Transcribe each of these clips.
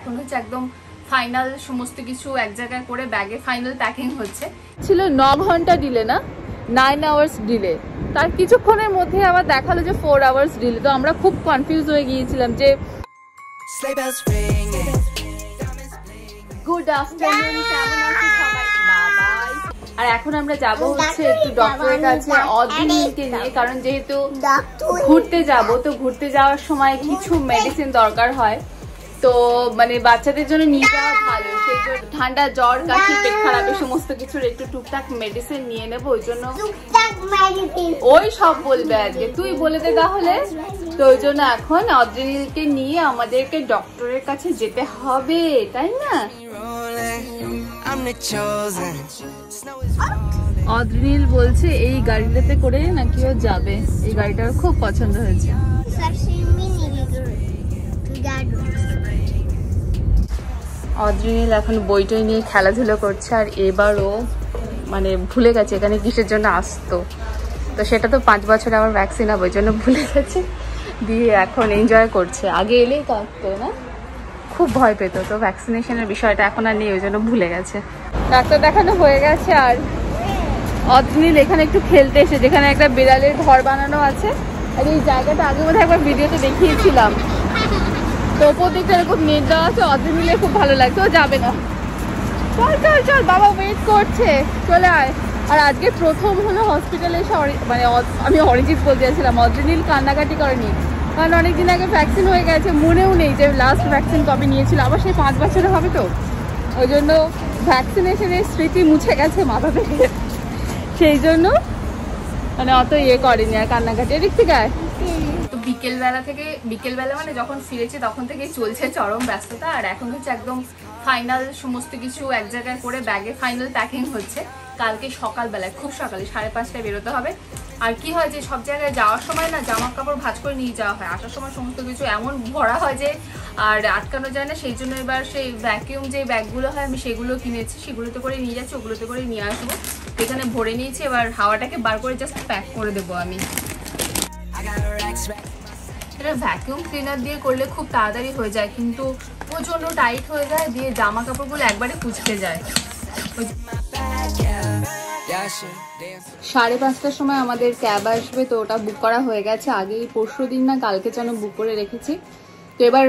এখন হচ্ছে একদম ফাইনাল সমস্ত কিছু এক জায়গায় করে ব্যাগে ফাইনাল প্যাকিং হচ্ছে। ছিল ন ঘণ্টা ডিলে না নাইন আওয়ার্স ডিলে তার কিছুক্ষণের মধ্যে আবার দেখাল যে ফোর আওয়ার্স ডিলে তো আমরা খুব কনফিউজ হয়ে গিয়েছিলাম যে. গুড আফটারনুন কেমন আছো সবাই? আর এখন আমরা যাব হচ্ছে একটু ডক্টরের কাছে অদিনকে নিয়ে কারণ যেহেতু ঘুরতে যাব তো ঘুরতে যাওয়ার সময় কিছু মেডিসিন দরকার হয়। তো মানে বাচ্চাদের জন্য নিয়ে যাওয়া ভালো সেই জন্য ঠান্ডা জ্বর কাশি পেট খারাপ এই সমস্ত কিছুর একটু টুকটাক মেডিসিন নিয়ে নেব ওই জন্য ওই সব বলবে আজকে। তুই বলে দে তাহলে। তো ওই জন্য এখন অদ্রিনীলকে নিয়ে আমাদেরকে ডক্টরের কাছে যেতে হবে তাই না. অদ্রিনীল বলছে এই গাড়িটাতে করে নাকি ও যাবে। এই গাড়িটা ওর খুব পছন্দ হয়েছে। অদ্রিনীল এখন বইটই নিয়ে খেলাধুলো করছে আর এবারও মানে ভুলে গেছে, এখানে কিসের জন্য আসতো। তো সেটা তো পাঁচ বছর আবার ভ্যাকসিন হবে ওই জন্য ভুলে গেছে। দিয়ে এখন এনজয় করছে। আগে এলেই কাঁদতো না? খুব ভয় পেত, তো ভ্যাকসিনেশনের বিষয়টা এখন আর নেই, ওই জন্য ভুলে গেছে। ডাক্তার দেখানো হয়ে গেছে আর অদ্রিনীল এখানে একটু খেলতে এসে যেখানে একটা বিড়ালের ঘর বানানো আছে। আর এই জায়গাটা আগে বোধহয় একবার ভিডিওতে দেখিয়েছিলাম। তো ওপর দিকটা এরকম নেট দেওয়া আছে অদ্রিনীলের খুব ভালো লাগছে। ও যাবে না। চল চল চল, বাবা ওয়েট করছে। চলে আয়। আর আজকে প্রথম হলো হসপিটালে এসে মানে আমি অরিজিৎ বলতে চাইছিলাম অদ্রিনীল কান্নাকাটি করেনি। কারণ অনেকদিন আগে ভ্যাকসিন হয়ে গেছে, মনেও নেই যে লাস্ট ভ্যাকসিন কবে নিয়েছিল। আবার সেই পাঁচ বছরে হবে তো। ওই জন্য ভ্যাকসিনেশনের স্মৃতি মুছে গেছে মাথা থেকে সেই জন্য মানে অত ইয়ে করেনি আর কান্নাকাটি। এদিক থেকে বিকেলবেলা থেকে, বিকেলবেলা মানে যখন ফিরেছি তখন থেকে চলছে চরম ব্যস্ততা। আর এখন হচ্ছে একদম ফাইনাল সমস্ত কিছু এক জায়গায় করে ব্যাগে ফাইনাল প্যাকিং হচ্ছে। কালকে সকালবেলায়, খুব সকালে, সাড়ে পাঁচটায় বেরোতে হবে। আর কি হয় যে, সব জায়গায় যাওয়ার সময় না জামা কাপড় ভাঁজ করে নিয়ে যাওয়া হয়। আসার সময় সমস্ত কিছু এমন ভরা হয় যে, আর আটকানো যায় না। সেই জন্য এবার সেই ভ্যাকিউম যে ব্যাগগুলো হয়, আমি সেগুলো কিনেছি। সেগুলোতে করে নিয়ে যাচ্ছি, ওগুলোতে করে নিয়ে আসব। এখানে ভরে নিয়েছি, এবার হাওয়াটাকে বার করে জাস্ট প্যাক করে দেবো আমি। এটা ভ্যাকিউম ক্লিনার দিয়ে করলে খুব তাড়াতাড়ি হয়ে যায়, কিন্তু প্রচণ্ড টাইট হয়ে যায়, দিয়ে জামা কাপড়গুলো একবারে কুচকে যায়. সাড়ে পাঁচটার সময় আমাদের ক্যাব আসবে, তো ওটা বুক করা হয়ে গেছে। আগেই পরশু দিন না কালকে যেন বুক করে রেখেছি। তো এবার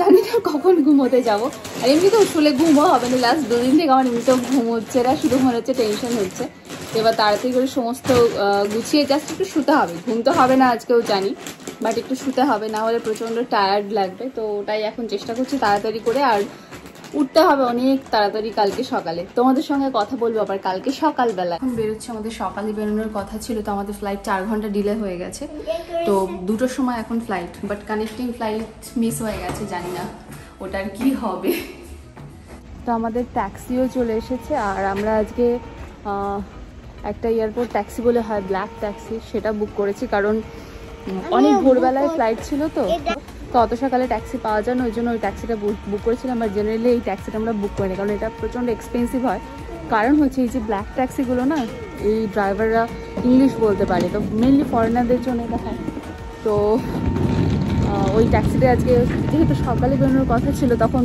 জানি না কখন ঘুমোতে যাব। আর এমনিতেও শুলে ঘুমও হবে না লাস্ট দুদিন থেকে আমার এমনিতেও ঘুম হচ্ছে না, শুধু মনে হচ্ছে টেনশন হচ্ছে। তো এবার তাড়াতাড়ি করে সমস্ত গুছিয়ে জাস্ট একটু শুতে হবে। ঘুম তো হবে না আজকেও জানি। বাট একটু শুতে হবে, না হলে প্রচণ্ড টায়ার্ড লাগবে। তো ওটাই এখন চেষ্টা করছি তাড়াতাড়ি করে, আর উঠতে হবে অনেক তাড়াতাড়ি কালকে সকালে। তোমাদের সঙ্গে কথা বলব আবার কালকে সকালবেলা এখন বেরোচ্ছে, আমাদের সকালে বেরোনোর কথা ছিল, তো আমাদের ফ্লাইট চার ঘণ্টা ডিলে হয়ে গেছে। তো দুটোর সময় এখন flight but connecting flight miss হয়ে গেছে, জানি না ওটার কি হবে। তো আমাদের ট্যাক্সিও চলে এসেছে, আর আমরা আজকে একটা এয়ারপোর্ট ট্যাক্সি বলে হয় ব্ল্যাক ট্যাক্সি সেটা বুক করেছি। কারণ অনেক ভোরবেলায় ফ্লাইট ছিল তো। তো অত সকালে ট্যাক্সি পাওয়া যায় না, ওই জন্য ওই ট্যাক্সিটা বুক করেছিলাম আর জেনারেলি এই ট্যাক্সিটা আমরা বুক করিনি, কারণ এটা প্রচণ্ড এক্সপেন্সিভ হয়। কারণ হচ্ছে এই যে ব্ল্যাক ট্যাক্সিগুলো না, এই ড্রাইভাররা ইংলিশ বলতে পারে, তো মেনলি ফরেনারদের জন্য এটা হয়। তো ওই ট্যাক্সিতে আজকে যেহেতু সকালে বেরোনোর কথা ছিল, তখন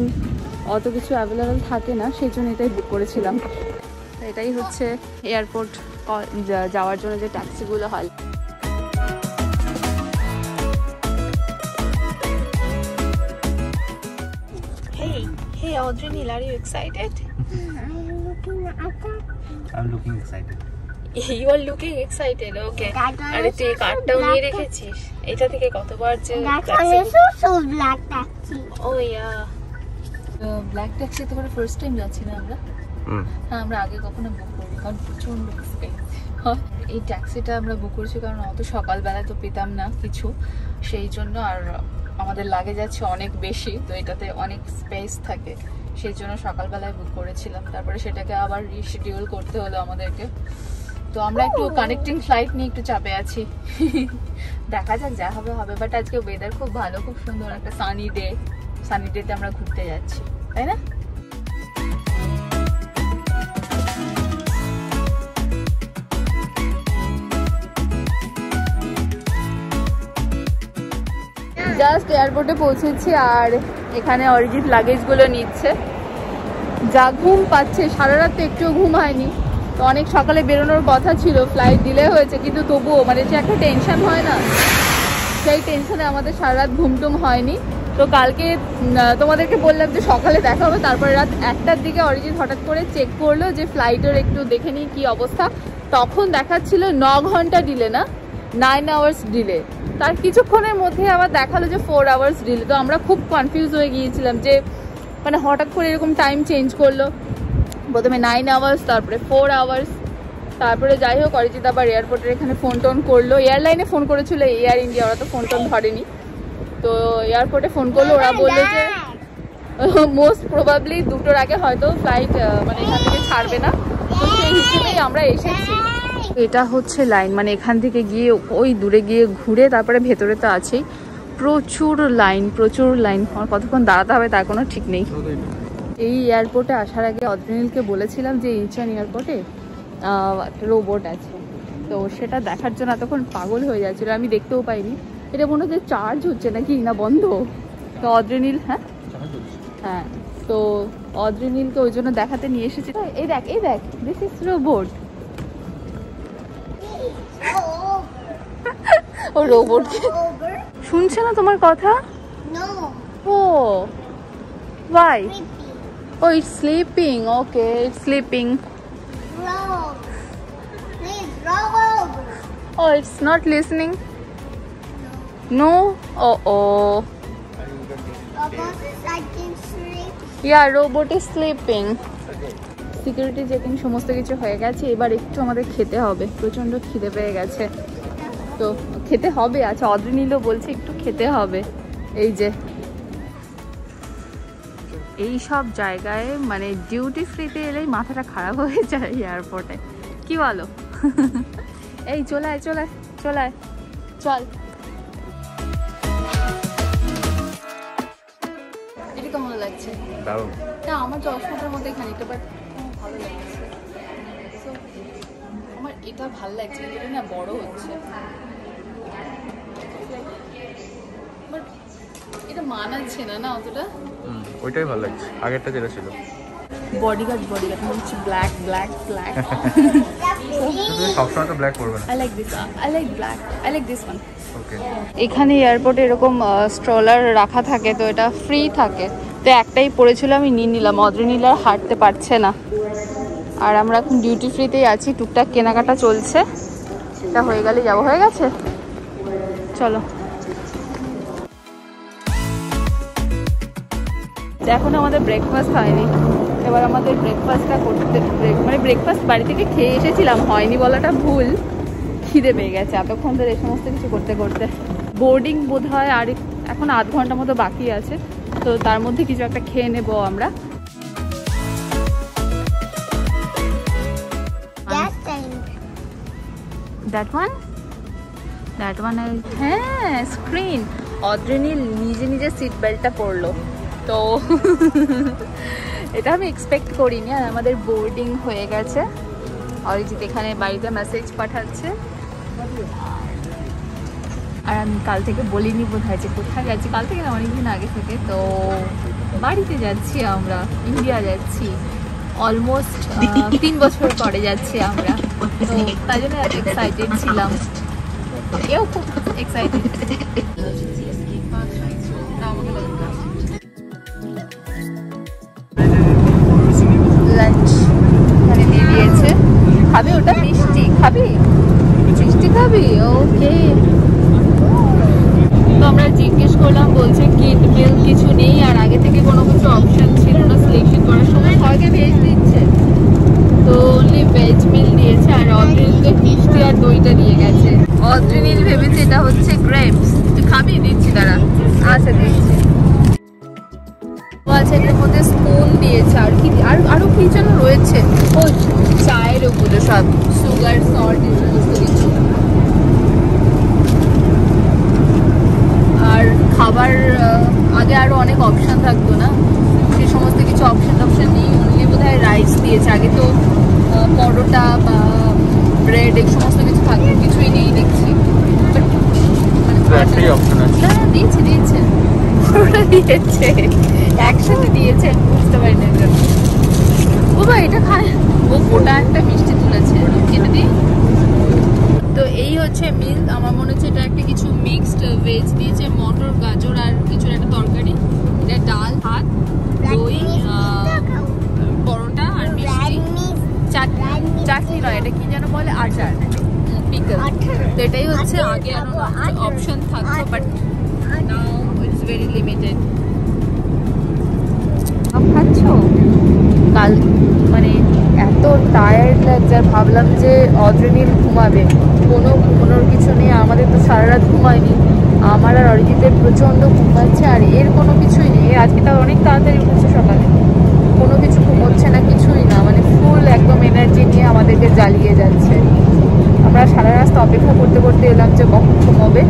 অত কিছু অ্যাভেলেবেল থাকে না, সেই জন্য এটাই বুক করেছিলাম। এটাই হচ্ছে এয়ারপোর্ট যাওয়ার জন্য যে ট্যাক্সিগুলো হয়। Hey, Audrey, are you excited? I'm looking excited. You are looking excited, okay. আরে তুই এই কার্ডটাও নিয়ে রেখেছিস? এটা থেকে কতবার যে ও ইয়া ব্ল্যাক ট্যাক্সি তো ফার্স্ট টাইম যাচ্ছি না আমরা। হ্যাঁ আমরা আগে কখনো বুক করিনি কারণ প্রচণ্ড এক্সপেন্সিভ এই ট্যাক্সিটা আমরা বুক করেছি কারণ অত সকালবেলায় তো পেতাম না কিছু সেই জন্য আর আমাদের লাগে যাচ্ছে অনেক বেশি তো এটাতে অনেক স্পেস থাকে। সেই জন্য সকালবেলায় বুক করেছিলাম। তারপরে সেটাকে আবার রিশিডিউল করতে হলো আমাদেরকে। তো আমরা একটু কানেক্টিং ফ্লাইট নিয়ে একটু চাপে আছি। দেখা যাক যা হবে হবে। বাট আজকে ওয়েদার খুব ভালো খুব সুন্দর। একটা সানি ডে সানি ডেতে আমরা ঘুরতে যাচ্ছি। তাই না? জাস্ট এয়ারপোর্টে পৌঁছেছি আর এখানে অরিজিৎ লাগেজগুলো নিচ্ছে। যা ঘুম পাচ্ছে, সারা রাত তো একটুও ঘুম হয়নি। তো অনেক সকালে বেরোনোর কথা ছিল ফ্লাইট ডিলে হয়েছে, কিন্তু তবুও মানে যে একটা টেনশন হয় না, সেই টেনশনে আমাদের সারা রাত ঘুম টুম হয়নি। তো কালকে তোমাদেরকে বললাম যে সকালে দেখা হবে, তারপরে রাত একটার দিকে অরিজিৎ হঠাৎ করে চেক করল যে ফ্লাইটের একটু দেখে নিই কী অবস্থা। তখন দেখাচ্ছিল ন ঘণ্টা ডিলে না। নাইন আওয়ার্স ডিলে তার কিছুক্ষণের মধ্যে আবার দেখাল যে ফোর আওয়ার্স ডিলে তো আমরা খুব কনফিউজ হয়ে গিয়েছিলাম যে মানে হঠাৎ করে এরকম টাইম চেঞ্জ করল। প্রথমে নাইন আওয়ার্স তারপরে ফোর আওয়ার্স তারপরে যাই হোক, অরিজিৎ আবার এয়ারপোর্টের এখানে ফোন টোন করল। এয়ারলাইনে ফোন করেছিল এয়ার ইন্ডিয়া ওরা তো ফোন টোন ধরেনি। তো এয়ারপোর্টে ফোন করল, ওরা বলল যে মোস্ট প্রবাবলি দুটোর আগে হয়তো ফ্লাইট মানে এখান থেকে ছাড়বে না। তো সেই হিসেবেই আমরা এসেছি। এটা হচ্ছে লাইন মানে এখান থেকে গিয়ে ওই দূরে গিয়ে ঘুরে তারপরে ভেতরে তো আছেই। প্রচুর লাইন প্রচুর লাইন। আমার কতক্ষণ দাঁড়াতে হবে তার কোনো ঠিক নেই। এই এয়ারপোর্টে আসার আগে অদ্রিনীলকে বলেছিলাম যে ইনচান এয়ারপোর্টে একটা রোবট আছে। তো সেটা দেখার জন্য এতক্ষণ পাগল হয়ে যাচ্ছিল আমি দেখতেও পাইনি। এটা মনে হচ্ছে চার্জ হচ্ছে নাকি না বন্ধ? তো অদ্রিনীল হ্যাঁ? হ্যাঁ তো অদ্রিনীলকে ওই জন্য দেখাতে নিয়ে এসেছি। এই দেখ এই দেখ দিস ইজ রোবট ও রোবট শুনছে না তোমার কথা? ও। Why Creepy. Oh it's sleeping okay it's sleeping. Oh it's not listening no oh oh I. Yeah robot is sleeping security checking সমস্ত কিছু হয়ে গেছে। এবার একটু আমাদের খেতে হবে। প্রচণ্ড খিদে পেয়ে গেছে। তো খেতে হবে আচ্ছা অদ্রিনীলও বলছে একটু খেতে হবে। এই যে। এই সব জায়গায় মানে ডিউটি ফ্রিতে এলেই মাথাটা খারাপ হয়ে যায় এয়ারপোর্টে কি বলো? এই চলায় চলায় চলায় চল এটা কেমন লাগছে? দারুণ। না আমার চশমাটার মধ্যে খানিকটা বাট ভালো লাগছে। আমার এটা ভালো লাগছে এটা না বড় হচ্ছে But এটা মানাচ্ছে না না অতটা? হুম ওইটাই ভালো লাগছে। আগেরটা যেটা ছিল। বডিগার্ড বডিগার্ড মনে হচ্ছে ব্ল্যাক ব্ল্যাক ব্ল্যাক সবসময় তো ব্ল্যাক করবে I like this I like black I like this one এখানে এয়ারপোর্টে এরকম স্ট্রলার রাখা থাকে তো এটা ফ্রি থাকে। তো একটাই পড়েছিল আমি নিয়ে নিলাম। অদ্রিনীল আর হাঁটতে পারছে না। আর আমরা এখন ডিউটি ফ্রিতেই আছি। টুকটাক কেনাকাটা চলছে। এটা হয়ে গেলে যাব। হয়ে গেছে? চলো। এখন আমাদের ব্রেকফাস্ট হয়নি। এবার আমাদের ব্রেকফাস্টটা করতে মানে ব্রেকফাস্ট বাড়ি থেকে খেয়ে এসেছিলাম হয়নি বলাটা ভুল। খিদে পেয়ে গেছে এতক্ষণ ধরে এই সমস্ত কিছু করতে করতে। বোর্ডিং বোধ হয় আর এখন আধ ঘণ্টা মতো বাকি আছে তো তার মধ্যে কিছু একটা খেয়ে নেব আমরা। দ্যাট ওয়ান দ্যাট ওয়ান হ্যাঁ স্ক্রিন অদ্রিনীল নিজে নিজে সিট বেল্টটা পরলো। তো এটা আমি এক্সপেক্ট করিনি, আর আমাদের বোর্ডিং হয়ে গেছে। অরিজিৎ এখানে বাড়িতে মেসেজ পাঠাচ্ছে। আর আমি কাল থেকে বলিনি বোধ হয় যে কোথায় যাচ্ছি। কাল থেকে না, অনেকদিন আগে থেকে। তো বাড়িতে যাচ্ছি আমরা ইন্ডিয়া যাচ্ছি। অলমোস্ট তিন বছর পরে যাচ্ছি আমরা। তো তাই জন্য এক্সাইটেড ছিলাম। এও খুব এক্সাইটেড খাবি ওটা? মিষ্টি খাবি? মিষ্টি খাবি? ওকে। তো আমরা জিজ্ঞেস করলাম বলছে কিট মিল কিছু নেই আর আগে থেকে কোনো কিছু অপশন ছিল না সিলেকশন করার সময় সবাইকে ভেজ দিচ্ছে। তো অনলি ভেজ মিল দিয়েছে আর অদ্রিনীলকে মিষ্টি আর দইটা দিয়ে গেছে। অদ্রিনীল ভেবেছে এটা হচ্ছে গ্রেপস তুই খাবি? দিচ্ছি তারা আচ্ছা দিচ্ছি। ও আচ্ছা এটার মধ্যে স্পুন দিয়েছে আর কি আর আরও কি যেন রয়েছে? ও চায়ের ওগুলো সব সুগার সল্ট এই সমস্ত কিছু। আর খাবার আগে আরও অনেক অপশন থাকতো না? সেই সমস্ত কিছু অপশন টপশন নেই। অনলি বোধ রাইস দিয়েছে। আগে তো পরোটা বা ব্রেড এই সমস্ত কিছু থাকতো। কিছুই নেই দেখছি। মানে দিয়েছে দিয়েছে। দিয়েছে। একসাথে দিয়েছে বুঝতে পারি না। ও বা এটা খায়। ও গোটা একটা মিষ্টি তুলেছে। এটা দিই? তো এই হচ্ছে মিল আমার মনে হচ্ছে এটা একটা কিছু মিক্সড ভেজ দিয়েছে মটর গাজর আর কিছু একটা তরকারি। এটা ডাল ভাত দই পরোটা আর মিষ্টি। চাটনি চাটনি নয় এটা কি যেন বলে? আচার। পিকল তো এটাই হচ্ছে আগে আরও অপশন থাকতো but now it's very limited খাচ্ছ? কাল মানে এত টায়ার্ড লাগছে আর ভাবলাম যে অদ্রিনীল ঘুমাবে। কোনো ঘুমানোর কিছু নেই আমাদের তো সারা রাত ঘুমায়নি। আমার আর অরিজিতের প্রচণ্ড ঘুমাচ্ছে আর এর কোনো কিছুই নেই। আজকে তার অনেক তাড়াতাড়ি উঠেছে সকালে। কোনো কিছু ঘুমোচ্ছে না, কিছুই না। মানে ফুল একদম এনার্জি নিয়ে আমাদেরকে জ্বালিয়ে যাচ্ছে। আমরা সারা রাস্তা অপেক্ষা করতে করতে এলাম যে কখন ঘুমোবে।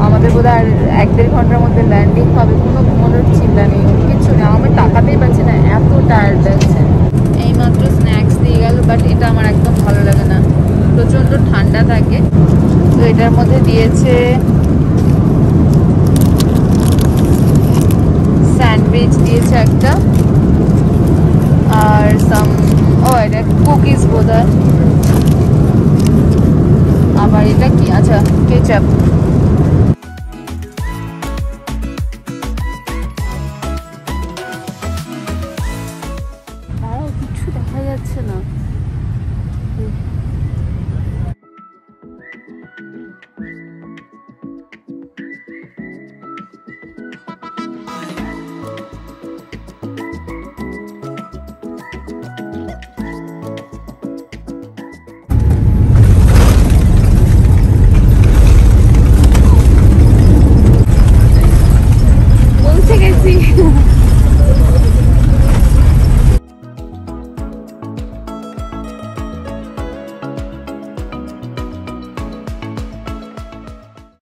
আমাদের বোধ আর এক দেড় ঘণ্টার মধ্যে ল্যান্ডিং হবে। কোনো ঘুমানোর চিন্তা নেই। কিছু নেই আমি তাকাতেই পারছি না, এত টায়ার্ড লাগছে। এইমাত্র স্ন্যাক্স দিয়ে গেল বাট এটা আমার একদম ভালো লাগে না। প্রচণ্ড ঠান্ডা থাকে। তো এটার মধ্যে দিয়েছে স্যান্ডউইচ দিয়েছে একটা। আর সাম ও, এটা কুকিজ বোধ আবার এটা কি? আচ্ছা কেচাপ।